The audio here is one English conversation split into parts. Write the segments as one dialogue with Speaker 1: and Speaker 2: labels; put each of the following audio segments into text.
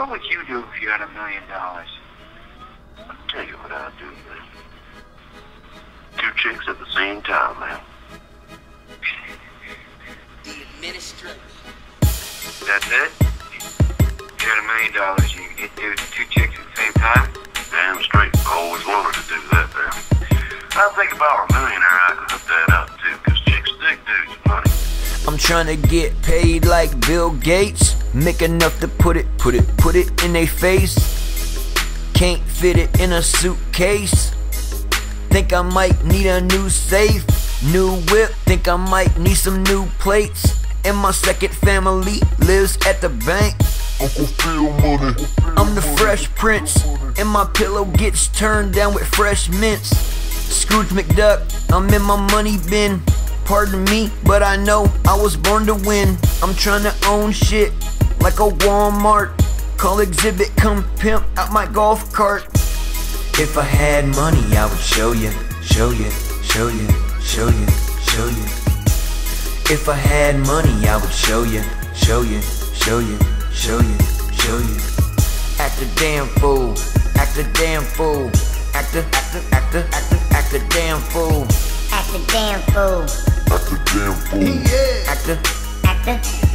Speaker 1: What would you do if you had a million dollars? I'll
Speaker 2: tell you what I'll do, man. Two chicks at the same time, man.
Speaker 3: The administrator. That's
Speaker 1: it? If you had a million dollars, you could get two, two chicks at the same time?
Speaker 2: Damn straight. I always wanted to do that, man. I think if I were a millionaire, I could hook that up, too, because chicks dig dudes money.
Speaker 4: I'm trying to get paid like Bill Gates. Make enough to put it, put it, put it in a face. Can't fit it in a suitcase. Think I might need a new safe, new whip. Think I might need some new plates. And my second family lives at the bank.
Speaker 5: Uncle Phil money. I'm the fresh prince,
Speaker 4: and my pillow gets turned down with fresh mints. Scrooge McDuck, I'm in my money bin. Pardon me, but I know I was born to win. I'm trying to own shit like a Walmart. Call Xzibit, come pimp out my golf cart. If I had money, I would show you, show you, show you, show you, show you. If I had money, I would show you, show you, show you, show you, show you. Act a damn fool, act a damn fool, act a, act a, act a, act a, act a damn fool,
Speaker 1: Act a damn fool.
Speaker 5: Act a damn fool.
Speaker 4: act a.
Speaker 1: Act a. Act a damn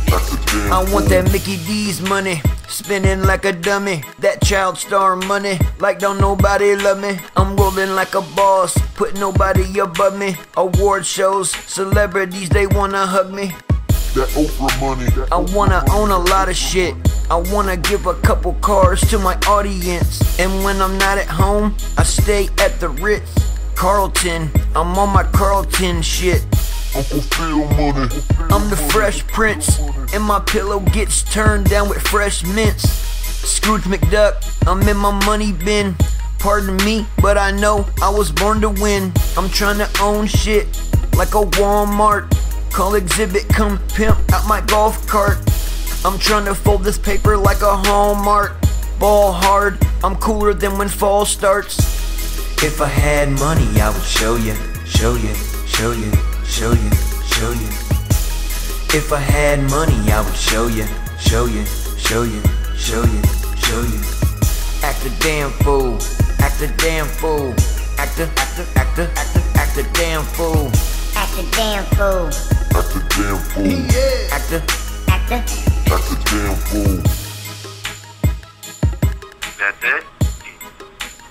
Speaker 5: I want that
Speaker 4: Mickey D's money, spinning like a dummy. That child star money, like don't nobody love me. I'm rolling like a boss, put nobody above me. Award shows, celebrities they wanna hug me.
Speaker 5: That Oprah money. That I wanna money. own a lot of shit.
Speaker 4: I wanna give a couple cars to my audience. And when I'm not at home, I stay at the Ritz. Carlton, I'm on my Carlton shit.
Speaker 5: I'm the fresh prince,
Speaker 4: and my pillow gets turned down with fresh mints. Scrooge McDuck, I'm in my money bin. Pardon me, but I know I was born to win. I'm trying to own shit like a Walmart. Call Xzibit, come pimp out my golf cart. I'm trying to fold this paper like a Hallmark. Ball hard, I'm cooler than when fall starts. If I had money, I would show you, show you, show you, show you, show you. If I had money, I would show you, show you, show you, show you, show you. Act a damn fool, act a damn fool, act a, act a, act a, act a, act a damn fool.
Speaker 1: Act a damn fool.
Speaker 5: Act a damn fool. Yeah.
Speaker 4: Act a,
Speaker 1: act a,
Speaker 5: act a damn fool.
Speaker 1: That's it.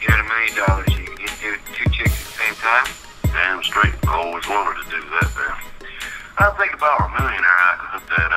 Speaker 1: You got a million dollars. You can get two chicks at the same time.
Speaker 2: Damn straight. Always wanted to do. I think about a millionaire, I could hook that